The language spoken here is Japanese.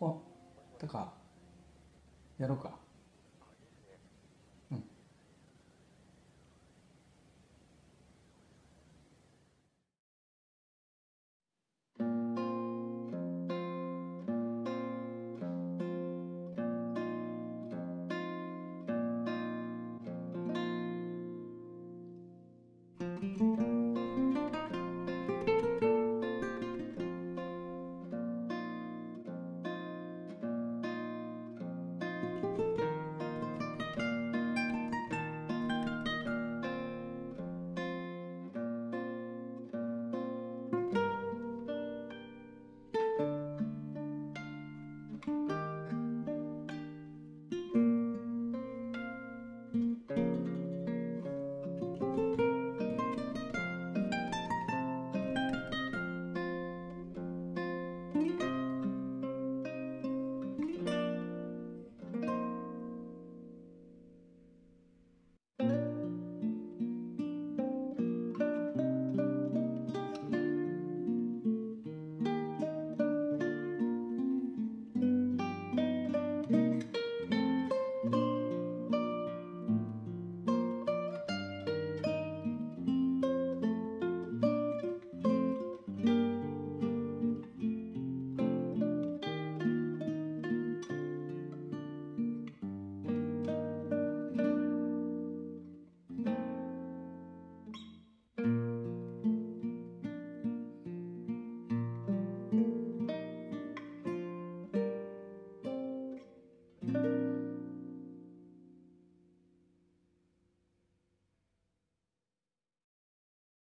あだからやろうか。